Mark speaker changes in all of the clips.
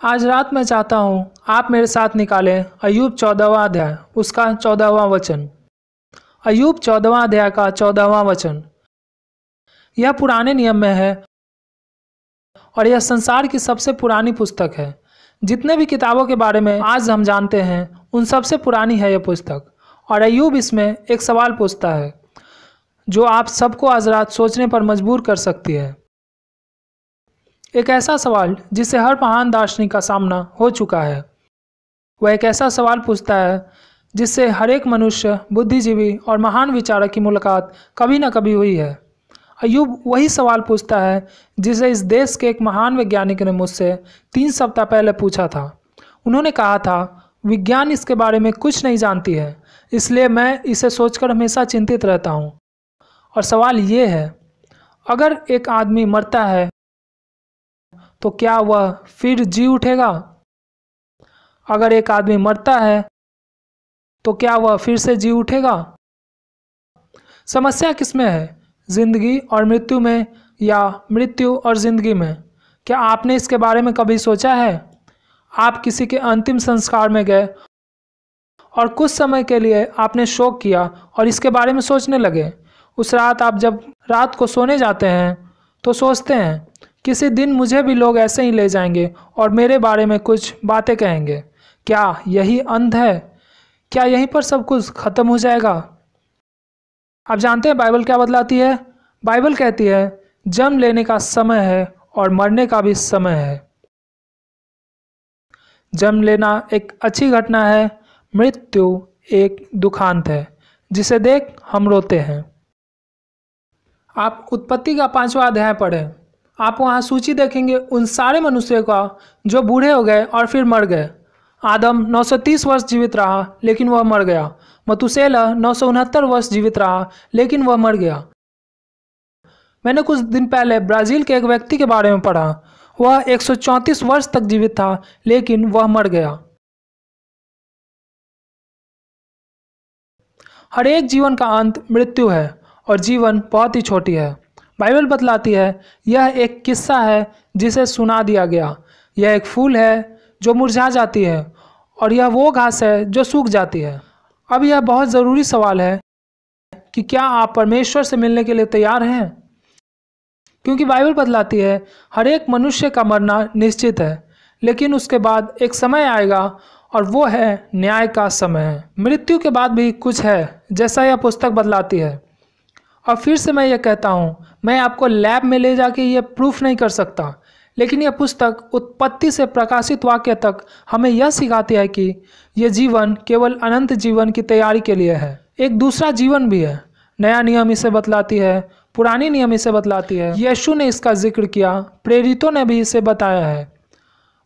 Speaker 1: आज रात मैं चाहता हूँ, आप मेरे साथ निकालें अयूब चौदहवा अध्याय, उसका चौदहवा वचन। अयूब चौदहवा अध्याय का चौदहवा वचन। यह पुराने नियम में है और यह संसार की सबसे पुरानी पुस्तक है। जितने भी किताबों के बारे में आज हम जानते हैं, उन सबसे पुरानी है यह पुस्तक। और अयूब इसमें एक सवाल पूछता है, जो आप सबको आज रात सोचने पर मजबूर कर सकती है। एक ऐसा सवाल जिसे हर महान दार्शनिक का सामना हो चुका है। वह एक ऐसा सवाल पूछता है जिससे हर एक मनुष्य, बुद्धिजीवी और महान विचारक की मुलाकात कभी ना कभी हुई है। अयूब वही सवाल पूछता है जिसे इस देश के एक महान वैज्ञानिक ने मुझसे तीन सप्ताह पहले पूछा था। उन्होंने कहा था, विज्ञान इसके बारे में कुछ नहीं जानती है, इसलिए मैं इसे सोचकर हमेशा चिंतित रहता हूँ। और सवाल ये है, अगर एक आदमी मरता है तो क्या वह फिर जी उठेगा? अगर एक आदमी मरता है तो क्या वह फिर से जी उठेगा? समस्या किसमें है? ज़िंदगी और मृत्यु में या मृत्यु और ज़िंदगी में? क्या आपने इसके बारे में कभी सोचा है? आप किसी के अंतिम संस्कार में गए और कुछ समय के लिए आपने शोक किया और इसके बारे में सोचने लगे। उस रात आप जब रात को सोने जाते हैं तो सोचते हैं किसी दिन मुझे भी लोग ऐसे ही ले जाएँगे और मेरे बारे में कुछ बातें कहेंगे। क्या यही अंत है? क्या यहीं पर सब कुछ ख़त्म हो जाएगा? आप जानते हैं बाइबल क्या बतलाती है? बाइबल कहती है, जन्म लेने का समय है और मरने का भी समय है। जन्म लेना एक अच्छी घटना है, मृत्यु एक दुखांत है, जिसे देख हम रोते हैं। आप उत्पत्ति का पांचवा अध्याय पढ़ें। आप वहाँ सूची देखेंगे उन सारे मनुष्यों का, जो बूढ़े हो गए और फिर मर गए। आदम 930 वर्ष जीवित रहा, लेकिन वह मर गया। मतुसेला नौ वर्ष जीवित रहा, लेकिन वह मर गया। मैंने कुछ दिन पहले ब्राज़ील के एक व्यक्ति के बारे में पढ़ा। वह 134 वर्ष तक जीवित था, लेकिन वह मर गया। हर एक जीवन का अंत मृत्यु है, और जीवन बहुत ही छोटी है। बाइबल बतलाती है, यह एक किस्सा है जिसे सुना दिया गया। यह एक फूल है जो मुरझा जाती है और यह वो घास है जो सूख जाती है। अब यह बहुत ज़रूरी सवाल है कि क्या आप परमेश्वर से मिलने के लिए तैयार हैं? क्योंकि बाइबल बतलाती है हर एक मनुष्य का मरना निश्चित है, लेकिन उसके बाद एक समय आएगा और वो है न्याय का समय। मृत्यु के बाद भी कुछ है, जैसा यह पुस्तक बतलाती है। और फिर से मैं ये कहता हूँ, मैं आपको लैब में ले जाके ये प्रूफ नहीं कर सकता। लेकिन यह पुस्तक उत्पत्ति से प्रकाशित वाक्य तक हमें यह सिखाती है कि यह जीवन केवल अनंत जीवन की तैयारी के लिए है। एक दूसरा जीवन भी है। नया नियम इसे बतलाती है, पुरानी नियम इसे बतलाती है। यीशु ने इसका ज़िक्र किया, प्रेरितों ने भी इसे बताया है।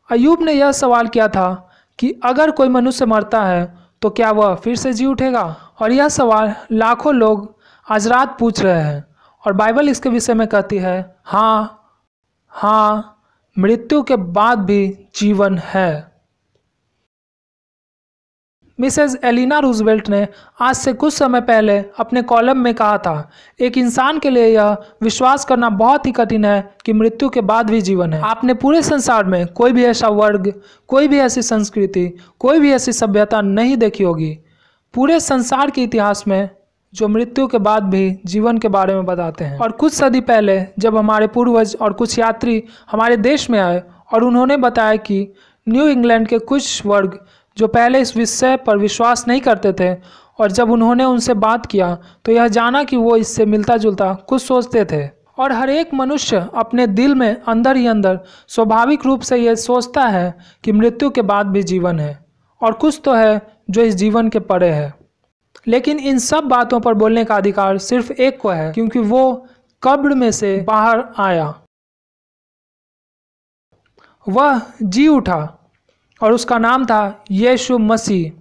Speaker 1: अयूब ने यह सवाल किया था कि अगर कोई मनुष्य मरता है तो क्या वह फिर से जी उठेगा? और यह सवाल लाखों लोग आज रात पूछ रहे हैं और बाइबल इसके विषय में कहती है हाँ हाँ मृत्यु के बाद भी जीवन है। मिसेज एलिना रूजवेल्ट ने आज से कुछ समय पहले अपने कॉलम में कहा था, एक इंसान के लिए यह विश्वास करना बहुत ही कठिन है कि मृत्यु के बाद भी जीवन है। आपने पूरे संसार में कोई भी ऐसा वर्ग, कोई भी ऐसी संस्कृति, कोई भी ऐसी सभ्यता नहीं देखी होगी। पूरे संसार के इतिहास में जो मृत्यु के बाद भी जीवन के बारे में बताते हैं। और कुछ सदी पहले, जब हमारे पूर्वज और कुछ यात्री हमारे देश में आए, और उन्होंने बताया कि न्यू इंग्लैंड के कुछ वर्ग जो पहले इस विषय पर विश्वास नहीं करते थे, और जब उन्होंने उनसे बात किया तो यह जाना कि वो इससे मिलता जुलता कुछ सोचते थे। और हर एक मनुष्य अपने दिल में अंदर ही अंदर स्वाभाविक रूप से यह सोचता है कि मृत्यु के बाद भी जीवन है। और कुछ तो है जो इस जीवन के परे है। लेकिन इन सब बातों पर बोलने का अधिकार सिर्फ़ एक को है, क्योंकि वो कब्र में से बाहर आया। वह जी उठा और उसका नाम था यीशु मसीह।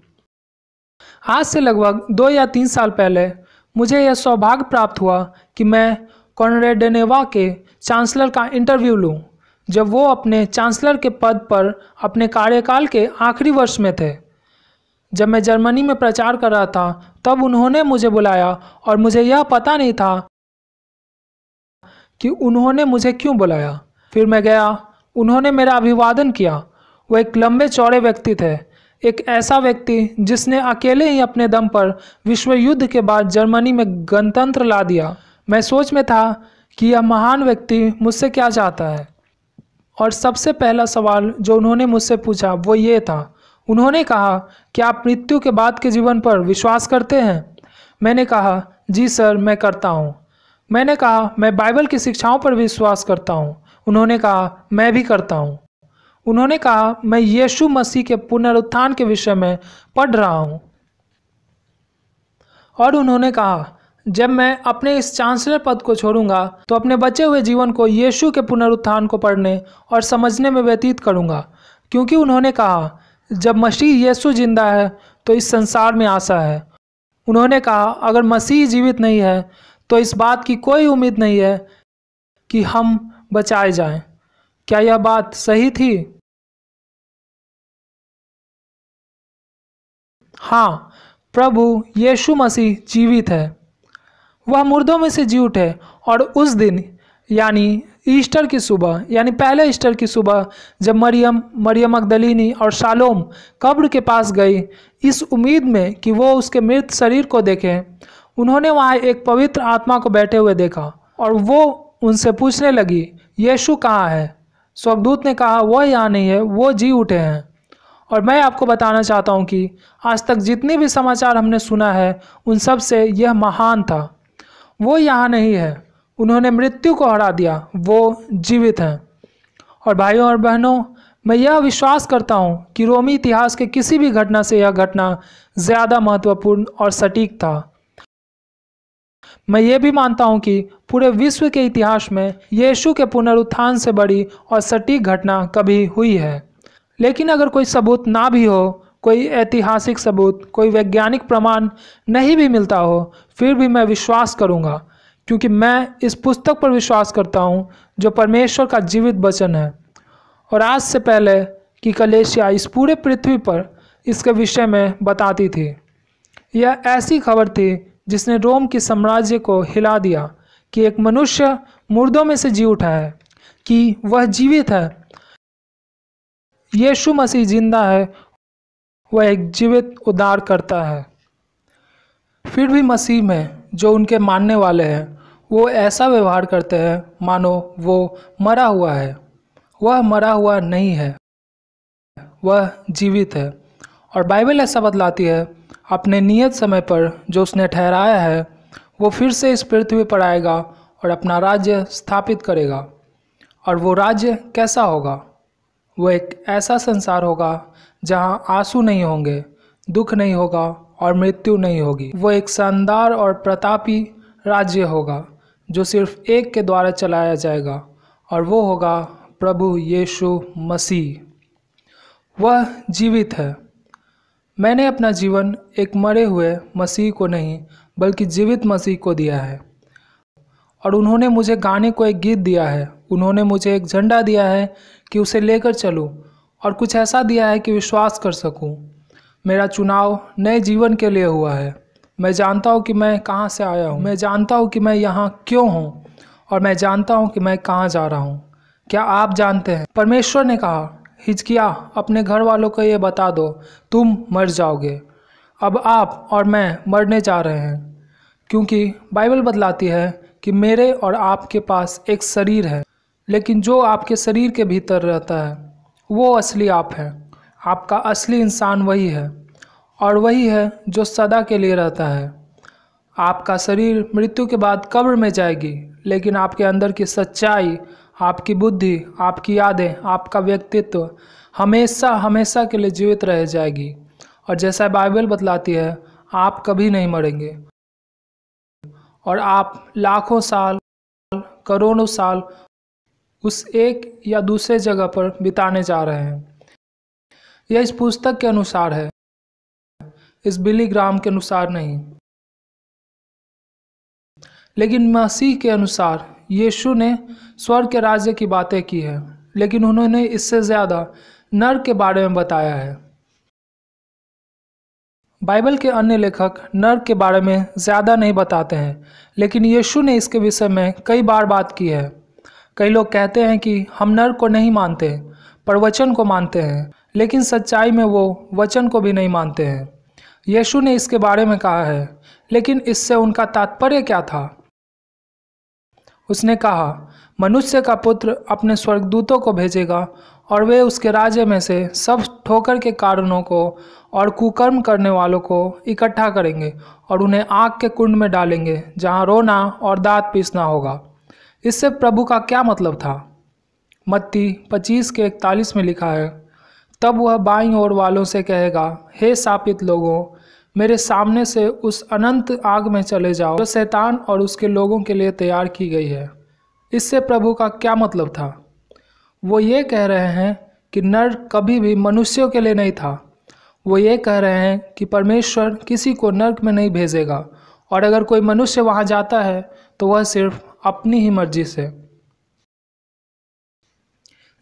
Speaker 1: आज से लगभग दो या तीन साल पहले मुझे यह सौभाग्य प्राप्त हुआ कि मैं कॉनरेडेनेवा के चांसलर का इंटरव्यू लूँ, जब वो अपने चांसलर के पद पर अपने कार्यकाल के आखिरी वर्ष में थे। जब मैं जर्मनी में प्रचार कर रहा था, तब उन्होंने मुझे बुलाया और मुझे यह पता नहीं था कि उन्होंने मुझे क्यों बुलाया। फिर मैं गया, उन्होंने मेरा अभिवादन किया। वो एक लंबे चौड़े व्यक्ति थे। एक ऐसा व्यक्ति जिसने अकेले ही अपने दम पर विश्व युद्ध के बाद जर्मनी में गणतंत्र ला दिया। मैं सोच में था कि यह महान व्यक्ति मुझसे क्या चाहता है। और सबसे पहला सवाल जो उन्होंने मुझसे पूछा वो ये था उन्होंने कहा कि आप मृत्यु के बाद के जीवन पर विश्वास करते हैं? मैंने कहा, जी सर, मैं करता हूँ। मैंने कहा, मैं बाइबल की शिक्षाओं पर विश्वास करता हूँ। उन्होंने कहा, मैं भी करता हूँ। उन्होंने कहा, मैं यीशु मसीह के पुनरुत्थान के विषय में पढ़ रहा हूँ। और उन्होंने कहा, जब मैं अपने इस चांसलर पद को छोड़ूँगा तो अपने बचे हुए जीवन को यीशु के पुनरुत्थान को पढ़ने और समझने में व्यतीत करूँगा। क्योंकि उन्होंने कहा जब मसीह यीशु ज़िंदा है तो इस संसार में आशा है। उन्होंने कहा, अगर मसीह जीवित नहीं है तो इस बात की कोई उम्मीद नहीं है कि हम बचाए जाएँ। क्या यह बात सही थी? हाँ प्रभु यीशु मसीह जीवित है। वह मुर्दों में से जी उठे और उस दिन यानी ईस्टर की सुबह, यानी पहले ईस्टर की सुबह जब मरियम मरियम अकदलीनी और शालोम कब्र के पास गई इस उम्मीद में कि वो उसके मृत शरीर को देखें, उन्होंने वहाँ एक पवित्र आत्मा को बैठे हुए देखा और वो उनसे पूछने लगी, यीशु कहाँ है? स्वर्गदूत ने कहा, वह यहाँ नहीं है, वो जी उठे हैं। और मैं आपको बताना चाहता हूँ कि आज तक जितने भी समाचार हमने सुना है, उन सबसे यह महान था। वो यहाँ नहीं है। उन्होंने मृत्यु को हरा दिया। वो जीवित हैं। और भाइयों और बहनों, मैं यह विश्वास करता हूँ कि रोमी इतिहास के किसी भी घटना से यह घटना ज़्यादा महत्वपूर्ण और सटीक था। मैं ये भी मानता हूँ कि पूरे विश्व के इतिहास में यीशु के पुनरुत्थान से बड़ी और सटीक घटना कभी हुई है। लेकिन अगर कोई सबूत ना भी हो, कोई ऐतिहासिक सबूत, कोई वैज्ञानिक प्रमाण नहीं भी मिलता हो, फिर भी मैं विश्वास करूँगा क्योंकि मैं इस पुस्तक पर विश्वास करता हूँ, जो परमेश्वर का जीवित वचन है। और आज से पहले कि कलेशिया इस पूरे पृथ्वी पर इसके विषय में बताती थी, यह ऐसी खबर थी जिसने रोम के साम्राज्य को हिला दिया कि एक मनुष्य मुर्दों में से जी उठा है, कि वह जीवित है। यीशु मसीह ज़िंदा है, वह एक जीवित उद्धार करता है। फिर भी मसीह में जो उनके मानने वाले हैं वो ऐसा व्यवहार करते हैं, मानो वो मरा हुआ है। वह मरा हुआ नहीं है। वह जीवित है। और बाइबल ऐसा बतलाती है, अपने नियत समय पर जो उसने ठहराया है, वो फिर से इस पृथ्वी पर आएगा और अपना राज्य स्थापित करेगा। और वो राज्य कैसा होगा? वो एक ऐसा संसार होगा, जहाँ आँसू नहीं होंगे, दुख नहीं होगा और मृत्यु नहीं होगी। वो एक शानदार और प्रतापी राज्य होगा। जो सिर्फ़ एक के द्वारा चलाया जाएगा, और वो होगा प्रभु यीशु मसीह। वह जीवित है। मैंने अपना जीवन एक मरे हुए मसीह को नहीं, बल्कि जीवित मसीह को दिया है। और उन्होंने मुझे गाने को एक गीत दिया है। उन्होंने मुझे एक झंडा दिया है कि उसे लेकर चलूँ, और कुछ ऐसा दिया है कि विश्वास कर सकूँ। मेरा चुनाव नए जीवन के लिए हुआ है। मैं जानता हूँ कि मैं कहाँ से आया हूँ। मैं जानता हूँ कि मैं यहाँ क्यों हूँ और मैं जानता हूँ कि मैं कहाँ जा रहा हूँ। क्या आप जानते हैं? परमेश्वर ने कहा हिचकिया अपने घर वालों को ये बता दो, तुम मर जाओगे। अब आप और मैं मरने जा रहे हैं, क्योंकि बाइबल बतलाती है कि मेरे और आपके पास एक शरीर है, लेकिन जो आपके शरीर के भीतर रहता है, वो असली आप है। आपका असली इंसान वही है। और वही है जो सदा के लिए रहता है। आपका शरीर मृत्यु के बाद कब्र में जाएगी, लेकिन आपके अंदर की सच्चाई, आपकी बुद्धि, आपकी यादें, आपका व्यक्तित्व हमेशा हमेशा के लिए जीवित रह जाएगी। और जैसा बाइबल बतलाती है, आप कभी नहीं मरेंगे। और आप लाखों साल, करोड़ों साल उस एक या दूसरे जगह पर बिताने जा रहे हैं। यह इस पुस्तक के अनुसार है इस बिली ग्राम के अनुसार नहीं। लेकिन मसीह के अनुसार यीशु ने स्वर्ग के राज्य की बातें की है, लेकिन उन्होंने इससे ज़्यादा नर के बारे में बताया है। बाइबल के अन्य लेखक नर के बारे में ज़्यादा नहीं बताते हैं, लेकिन यीशु ने इसके विषय में कई बार बात की है। कई लोग कहते हैं कि हम नर को नहीं मानते, पर वचन को मानते हैं, लेकिन सच्चाई में वो वचन को भी नहीं मानते हैं। यीशु ने इसके बारे में कहा है, लेकिन इससे उनका तात्पर्य क्या था? उसने कहा, मनुष्य का पुत्र अपने स्वर्गदूतों को भेजेगा, और वे उसके राज्य में से सब ठोकर के कारणों को और कुकर्म करने वालों को इकट्ठा करेंगे और उन्हें आग के कुंड में डालेंगे, जहाँ रोना और दांत पीसना होगा। इससे प्रभु का क्या मतलब था? मत्ती पच्चीस के इकतालीस में लिखा है तब वह बाईं ओर वालों से कहेगा, हे सापित लोगों, मेरे सामने से उस अनंत आग में चले जाओ जो शैतान और उसके लोगों के लिए तैयार की गई है। इससे प्रभु का क्या मतलब था? वो ये कह रहे हैं कि नर कभी भी मनुष्यों के लिए नहीं था। वो ये कह रहे हैं कि परमेश्वर किसी को नर्क में नहीं भेजेगा और अगर कोई मनुष्य वहाँ जाता है तो वह सिर्फ़ अपनी ही मर्ज़ी से।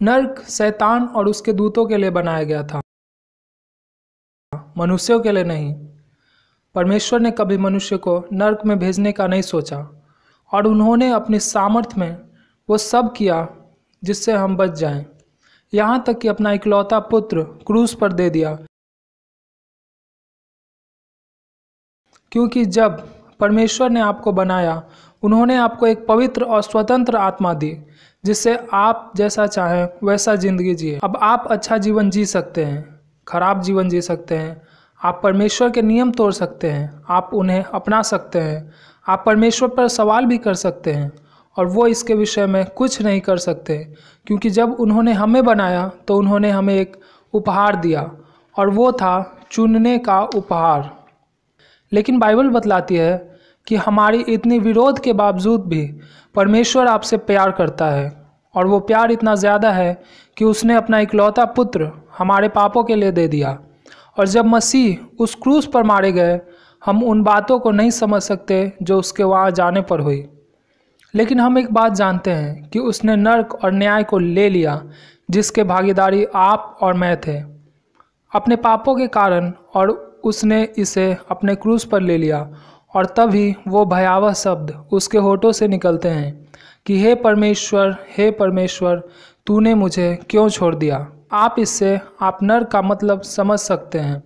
Speaker 1: नर्क शैतान और उसके दूतों के लिए बनाया गया था। मनुष्यों के लिए नहीं। परमेश्वर ने कभी मनुष्य को नर्क में भेजने का नहीं सोचा और उन्होंने अपनी सामर्थ्य में वो सब किया जिससे हम बच जाएँ। यहाँ तक कि अपना इकलौता पुत्र क्रूस पर दे दिया। क्योंकि जब परमेश्वर ने आपको बनाया, उन्होंने आपको एक पवित्र और स्वतंत्र आत्मा दी जिससे आप जैसा चाहें वैसा ज़िंदगी जिए। अब आप अच्छा जीवन जी सकते हैं, खराब जीवन जी सकते हैं, आप परमेश्वर के नियम तोड़ सकते हैं, आप उन्हें अपना सकते हैं, आप परमेश्वर पर सवाल भी कर सकते हैं, और वो इसके विषय में कुछ नहीं कर सकते, क्योंकि जब उन्होंने हमें बनाया तो उन्होंने हमें एक उपहार दिया, और वो था चुनने का उपहार। लेकिन बाइबल बतलाती है कि हमारी इतनी विरोध के बावजूद भी परमेश्वर आपसे प्यार करता है और वो प्यार इतना ज़्यादा है कि उसने अपना इकलौता पुत्र हमारे पापों के लिए दे दिया। और जब मसीह उस क्रूस पर मारे गए, हम उन बातों को नहीं समझ सकते जो उसके वहाँ जाने पर हुई। लेकिन हम एक बात जानते हैं कि उसने नर्क और न्याय को ले लिया, जिसके भागीदारी आप और मैं थे। अपने पापों के कारण और उसने इसे अपने क्रूस पर ले लिया और तभी वो भयावह शब्द उसके होठों से निकलते हैं कि हे परमेश्वर हे परमेश्वर, तूने मुझे क्यों छोड़ दिया? आप इससे आप नर का मतलब समझ सकते हैं।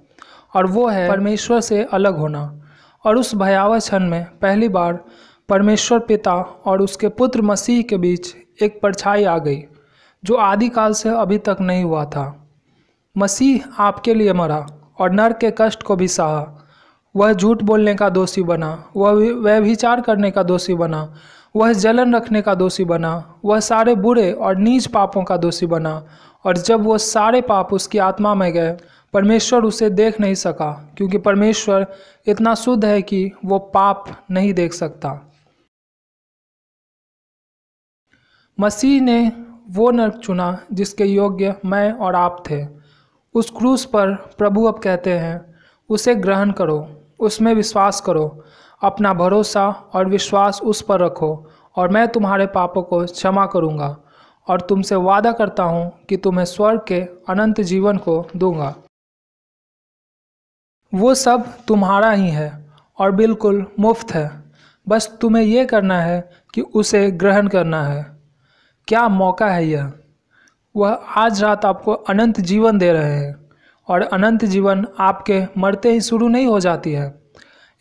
Speaker 1: और वो है परमेश्वर से अलग होना। और उस भयावह क्षण में पहली बार परमेश्वर पिता और उसके पुत्र मसीह के बीच एक परछाई आ गई, जो आदिकाल से अभी तक नहीं हुआ था। मसीह आपके लिए मरा और नर के कष्ट को भी सहा। वह झूठ बोलने का दोषी बना, वह वह विचार करने का दोषी बना, वह जलन रखने का दोषी बना, वह सारे बुरे और नीच पापों का दोषी बना, और जब वो सारे पाप उसकी आत्मा में गए, परमेश्वर उसे देख नहीं सका, क्योंकि परमेश्वर इतना शुद्ध है कि वो पाप नहीं देख सकता। मसीह ने वो नर्क चुना जिसके योग्य मैं और आप थे। उस क्रूस पर प्रभु अब कहते हैं, उसे ग्रहण करो। उसमें विश्वास करो। अपना भरोसा और विश्वास उस पर रखो और मैं तुम्हारे पापों को क्षमा करूँगा और तुमसे वादा करता हूँ कि तुम्हें स्वर्ग के अनंत जीवन को दूँगा। वो सब तुम्हारा ही है और बिल्कुल मुफ़्त है। बस तुम्हें यह करना है कि उसे ग्रहण करना है। क्या मौका है यह? वह आज रात आपको अनंत जीवन दे रहे हैं। और अनंत जीवन आपके मरते ही शुरू नहीं हो जाती है।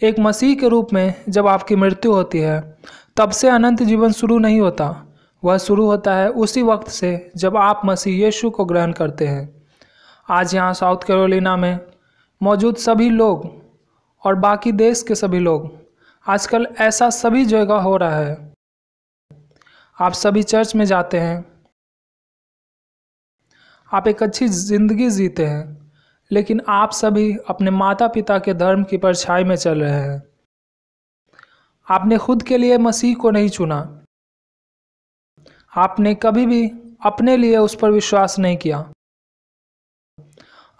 Speaker 1: एक मसीह के रूप में जब आपकी मृत्यु होती है, तब से अनंत जीवन शुरू नहीं होता। वह शुरू होता है उसी वक्त से जब आप मसीह यीशु को ग्रहण करते हैं। आज यहाँ साउथ कैरोलिना में मौजूद सभी लोग और बाकी देश के सभी लोग, आजकल ऐसा सभी जगह हो रहा है। आप सभी चर्च में जाते हैं। आप एक अच्छी ज़िंदगी जीते हैं। लेकिन आप सभी अपने माता पिता के धर्म की परछाई में चल रहे हैं। आपने खुद के लिए मसीह को नहीं चुना। आपने कभी भी अपने लिए उस पर विश्वास नहीं किया।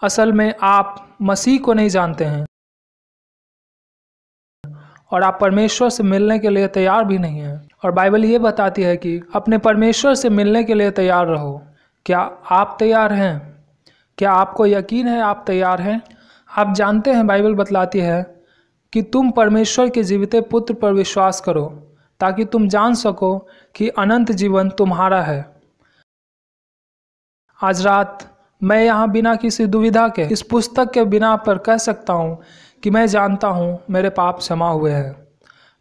Speaker 1: असल में आप मसीह को नहीं जानते हैं। और आप परमेश्वर से मिलने के लिए तैयार भी नहीं हैं। और बाइबल ये बताती है कि अपने परमेश्वर से मिलने के लिए तैयार रहो। क्या आप तैयार हैं? क्या आपको यकीन है आप तैयार हैं? आप जानते हैं बाइबल बतलाती है कि तुम परमेश्वर के जीवित पुत्र पर विश्वास करो, ताकि तुम जान सको कि अनंत जीवन तुम्हारा है। आज रात मैं यहाँ बिना किसी दुविधा के, इस पुस्तक के बिना पर कह सकता हूँ कि मैं जानता हूँ मेरे पाप क्षमा हुए हैं।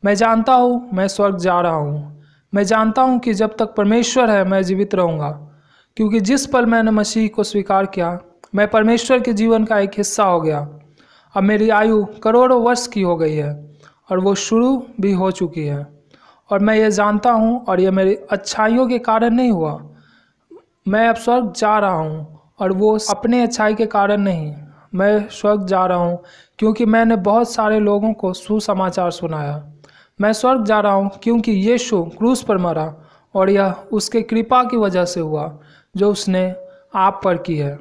Speaker 1: मैं जानता हूँ मैं स्वर्ग जा रहा हूँ। मैं जानता हूँ कि जब तक परमेश्वर है, मैं जीवित रहूँगा। क्योंकि जिस पल मैंने मसीह को स्वीकार किया, मैं परमेश्वर के जीवन का एक हिस्सा हो गया। अब मेरी आयु करोड़ों वर्ष की हो गई है और वो शुरू भी हो चुकी है। और मैं ये जानता हूँ और ये मेरी अच्छाइयों के कारण नहीं हुआ। मैं अब स्वर्ग जा रहा हूँ और वो अपने अच्छाई के कारण नहीं। मैं स्वर्ग जा रहा हूँ क्योंकि मैंने बहुत सारे लोगों को सुसमाचार सुनाया। मैं स्वर्ग जा रहा हूँ क्योंकि यीशु क्रूस पर मरा और यह उसके कृपा की वजह से हुआ। जो उसने आप पर की है।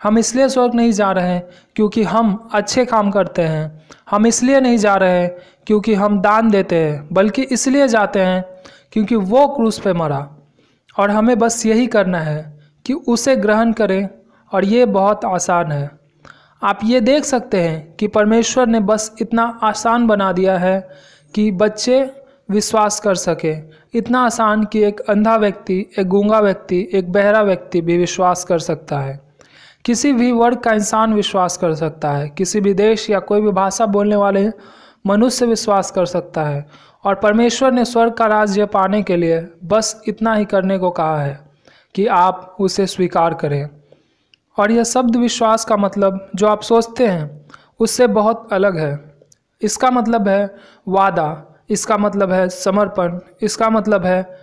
Speaker 1: हम इसलिए स्वर्ग नहीं जा रहे हैं क्योंकि हम अच्छे काम करते हैं। हम इसलिए नहीं जा रहे हैं क्योंकि हम दान देते हैं, बल्कि इसलिए जाते हैं क्योंकि वो क्रूस पे मरा। और हमें बस यही करना है कि उसे ग्रहण करें, और ये बहुत आसान है। आप ये देख सकते हैं कि परमेश्वर ने बस इतना आसान बना दिया है कि बच्चे विश्वास कर सके। इतना आसान कि एक अंधा व्यक्ति, एक गूँगा व्यक्ति, एक बहरा व्यक्ति भी विश्वास कर सकता है। किसी भी वर्ग का इंसान विश्वास कर सकता है। किसी भी देश या कोई भी भाषा बोलने वाले मनुष्य विश्वास कर सकता है। और परमेश्वर ने स्वर्ग का राज्य पाने के लिए बस इतना ही करने को कहा है कि आप उसे स्वीकार करें। और यह शब्द विश्वास का मतलब जो आप सोचते हैं, उससे बहुत अलग है। इसका मतलब है वादा। इसका मतलब है समर्पण। इसका मतलब है,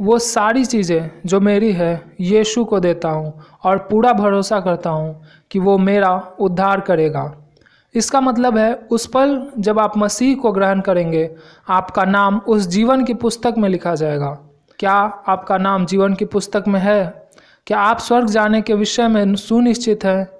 Speaker 1: वो सारी चीज़ें जो मेरी है, यीशु को देता हूँ और पूरा भरोसा करता हूँ कि वो मेरा उद्धार करेगा। इसका मतलब है, उस पल जब आप मसीह को ग्रहण करेंगे, आपका नाम उस जीवन की पुस्तक में लिखा जाएगा। क्या आपका नाम जीवन की पुस्तक में है? क्या आप स्वर्ग जाने के विषय में सुनिश्चित हैं?